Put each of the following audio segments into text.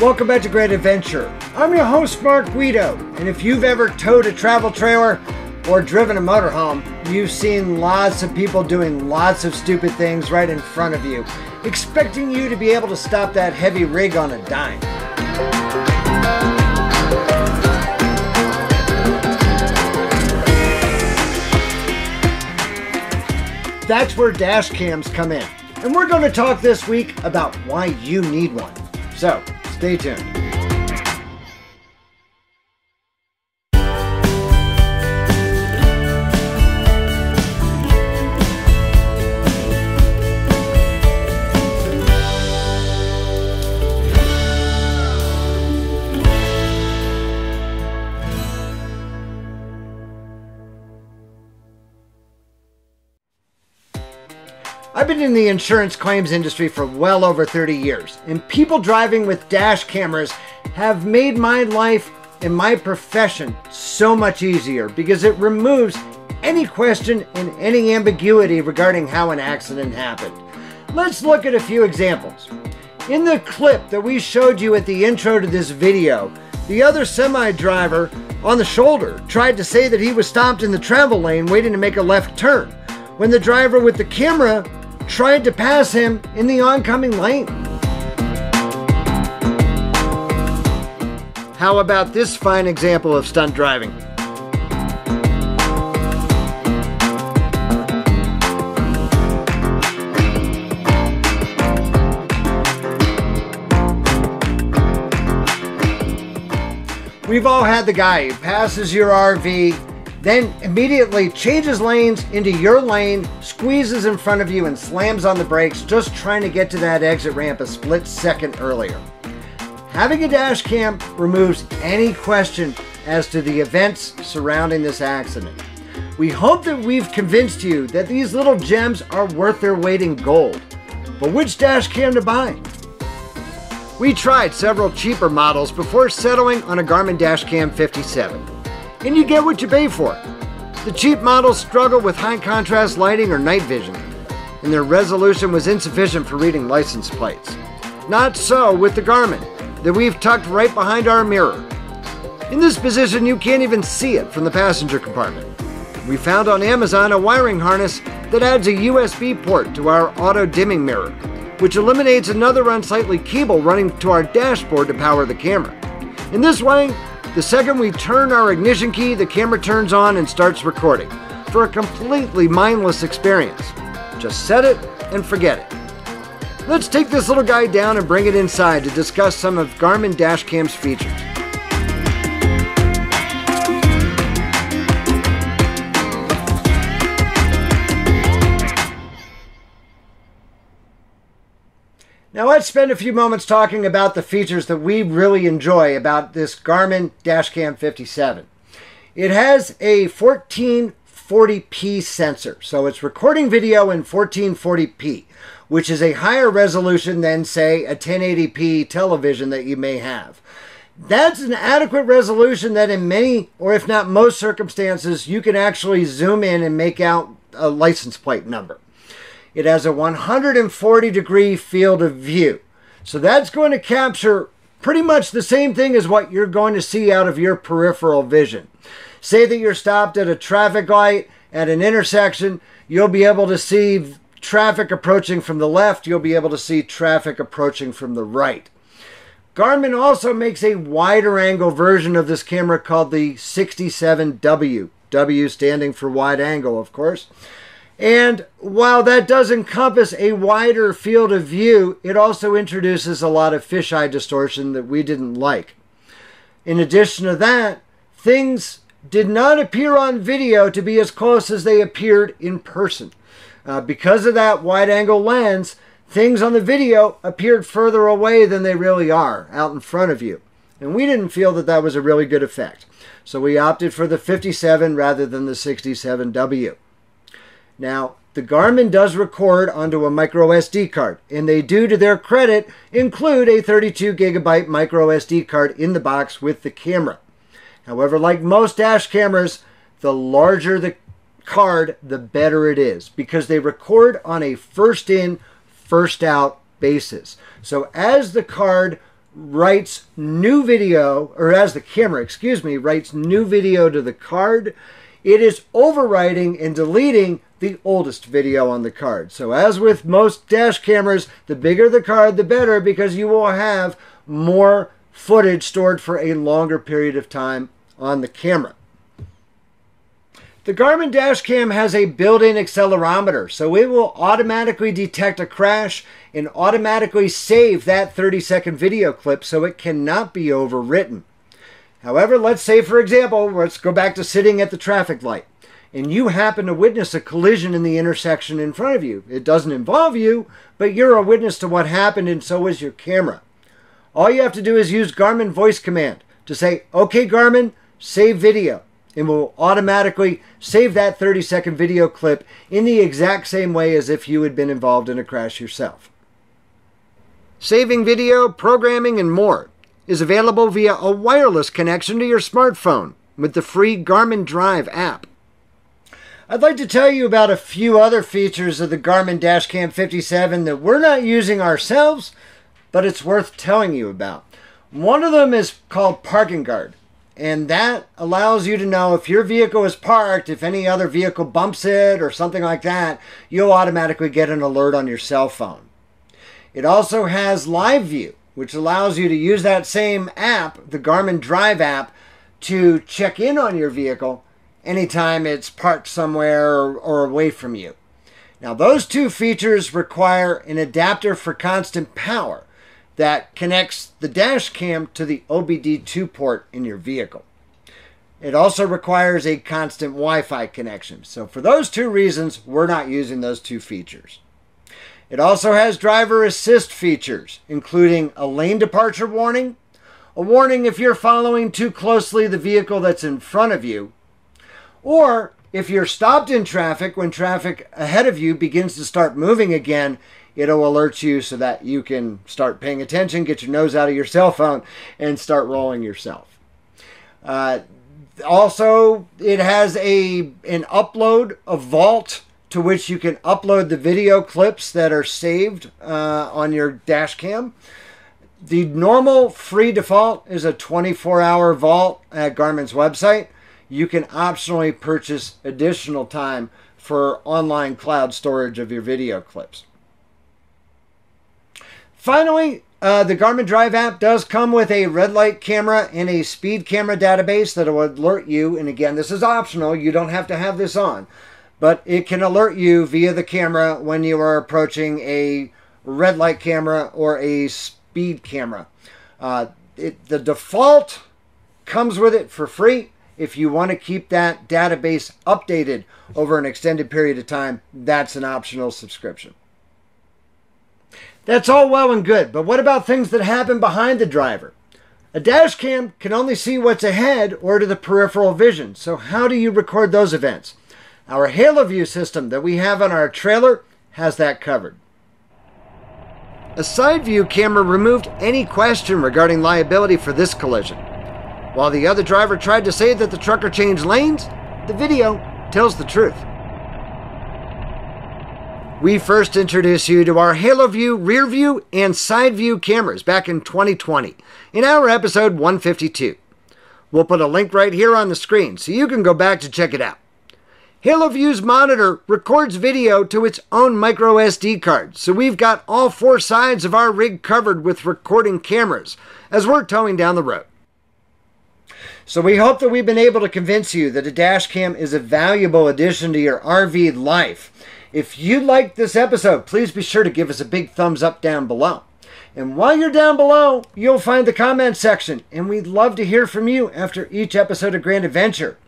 Welcome back to Grand Adventure. I'm your host, Mark Guido, and if you've ever towed a travel trailer or driven a motorhome, you've seen lots of people doing lots of stupid things right in front of you, expecting you to be able to stop that heavy rig on a dime. That's where dash cams come in. And we're going to talk this week about why you need one. So, stay tuned. I've been in the insurance claims industry for well over 30 years, and people driving with dash cameras have made my life and my profession so much easier because it removes any question and any ambiguity regarding how an accident happened. Let's look at a few examples. In the clip that we showed you at the intro to this video, the other semi driver on the shoulder tried to say that he was stopped in the travel lane waiting to make a left turn when the driver with the camera tried to pass him in the oncoming lane. How about this fine example of stunt driving? We've all had the guy who passes your RV, then immediately changes lanes into your lane, squeezes in front of you, and slams on the brakes just trying to get to that exit ramp a split second earlier. Having a dash cam removes any question as to the events surrounding this accident. We hope that we've convinced you that these little gems are worth their weight in gold. But which dash cam to buy? We tried several cheaper models before settling on a Garmin Dashcam 57 and you get what you pay for. The cheap models struggle with high contrast lighting or night vision, and their resolution was insufficient for reading license plates. Not so with the Garmin, that we've tucked right behind our mirror. In this position, you can't even see it from the passenger compartment. We found on Amazon a wiring harness that adds a USB port to our auto dimming mirror, which eliminates another unsightly cable running to our dashboard to power the camera. In this way, the second we turn our ignition key, the camera turns on and starts recording for a completely mindless experience. Just set it and forget it. Let's take this little guy down and bring it inside to discuss some of Garmin Dashcam's features. Now let's spend a few moments talking about the features that we really enjoy about this Garmin Dashcam 57. It has a 1440p sensor, so it's recording video in 1440p, which is a higher resolution than, say, a 1080p television that you may have. That's an adequate resolution that in many, or if not most circumstances, you can actually zoom in and make out a license plate number. It has a 140 degree field of view. So that's going to capture pretty much the same thing as what you're going to see out of your peripheral vision. Say that you're stopped at a traffic light at an intersection, you'll be able to see traffic approaching from the left, you'll be able to see traffic approaching from the right. Garmin also makes a wider angle version of this camera called the 67W, W standing for wide angle, of course. And while that does encompass a wider field of view, it also introduces a lot of fisheye distortion that we didn't like. In addition to that, things did not appear on video to be as close as they appeared in person. Uh, because of that wide angle lens, things on the video appeared further away than they really are, out in front of you. And we didn't feel that that was a really good effect. So we opted for the 57 rather than the 67W. Now, the Garmin does record onto a micro SD card, and they do, to their credit, include a 32 gigabyte micro SD card in the box with the camera. However, like most dash cameras, the larger the card, the better it is because they record on a first in, first out basis. So as the card writes new video, or as the camera, excuse me, writes new video to the card, it is overwriting and deleting the oldest video on the card. So as with most dash cameras, the bigger the card, the better because you will have more footage stored for a longer period of time on the camera. The Garmin Dashcam has a built-in accelerometer, so it will automatically detect a crash and automatically save that 30-second video clip so it cannot be overwritten. However, let's say, for example, let's go back to sitting at the traffic light, and you happen to witness a collision in the intersection in front of you. It doesn't involve you, but you're a witness to what happened, and so is your camera. All you have to do is use Garmin voice command to say, OK, Garmin, save video. And we'll automatically save that 30 second video clip in the exact same way as if you had been involved in a crash yourself. Saving video, programming, and more is available via a wireless connection to your smartphone with the free Garmin Drive app. I'd like to tell you about a few other features of the Garmin Dashcam 57 that we're not using ourselves, but it's worth telling you about. One of them is called Parking Guard, and that allows you to know if your vehicle is parked, if any other vehicle bumps it or something like that, you'll automatically get an alert on your cell phone. It also has Live View, which allows you to use that same app, the Garmin Drive app, to check in on your vehicle anytime it's parked somewhere or, or, away from you. Now, those two features require an adapter for constant power that connects the dash cam to the OBD2 port in your vehicle. It also requires a constant Wi Fi connection. So, for those two reasons, we're not using those two features. It also has driver assist features, including a lane departure warning, a warning if you're following too closely the vehicle that's in front of you, or if you're stopped in traffic when traffic ahead of you begins to start moving again, it'll alert you so that you can start paying attention, get your nose out of your cell phone, and start rolling yourself. Uh, also, it has a an upload, a vault to which you can upload the video clips that are saved uh, on your dash cam. The normal free default is a 24 hour vault at Garmin's website. You can optionally purchase additional time for online cloud storage of your video clips. Finally, uh, the Garmin Drive app does come with a red light camera and a speed camera database that will alert you. And again, this is optional, you don't have to have this on but it can alert you via the camera when you are approaching a red light camera or a speed camera. Uh, it, the default comes with it for free. If you want to keep that database updated over an extended period of time, that's an optional subscription. That's all well and good, but what about things that happen behind the driver? A dash cam can only see what's ahead or to the peripheral vision, so how do you record those events? Our Halo View system that we have on our trailer has that covered. A side view camera removed any question regarding liability for this collision. While the other driver tried to say that the trucker changed lanes, the video tells the truth. We first introduced you to our Halo View rear view and side view cameras back in 2020 in our episode 152. We'll put a link right here on the screen so you can go back to check it out. HaloView's monitor records video to its own micro SD card, so we've got all four sides of our rig covered with recording cameras as we're towing down the road. So we hope that we've been able to convince you that a dash cam is a valuable addition to your RV life. If you liked this episode, please be sure to give us a big thumbs up down below. And while you're down below, you'll find the comment section, and we'd love to hear from you after each episode of Grand Adventure.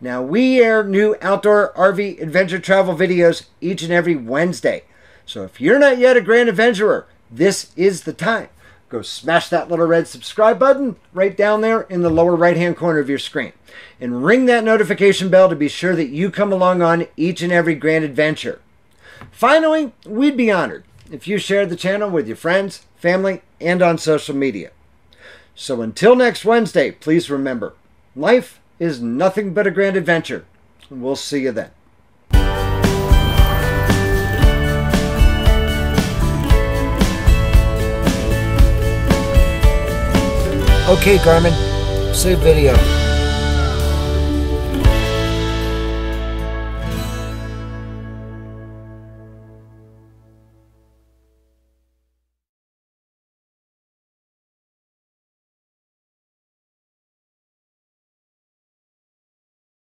Now, we air new outdoor RV adventure travel videos each and every Wednesday. So if you're not yet a Grand Adventurer, this is the time. Go smash that little red subscribe button right down there in the lower right hand corner of your screen. And ring that notification bell to be sure that you come along on each and every Grand Adventure. Finally, we'd be honored if you shared the channel with your friends, family, and on social media. So until next Wednesday, please remember life is nothing but a grand adventure. We'll see you then. Okay, Garmin, save video.